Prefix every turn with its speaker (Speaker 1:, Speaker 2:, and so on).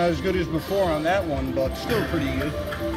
Speaker 1: Not as good as before on that one, but still pretty good.